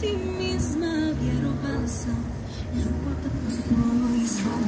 ti misma vieru balsam, liūta.